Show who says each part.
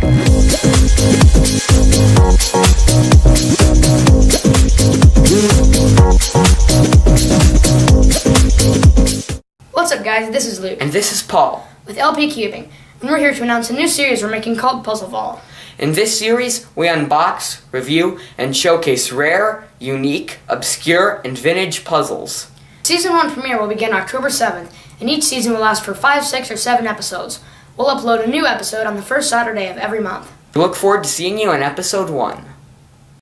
Speaker 1: What's up, guys? This is Luke
Speaker 2: And this is Paul.
Speaker 1: with LP Cubing, and we're here to announce a new series we're making called Puzzle Vault.
Speaker 2: In this series, we unbox, review, and showcase rare, unique, obscure, and vintage puzzles.
Speaker 1: Season 1 premiere will begin October 7th, and each season will last for 5, 6, or 7 episodes. We'll upload a new episode on the first Saturday of every month.
Speaker 2: We look forward to seeing you in episode 1.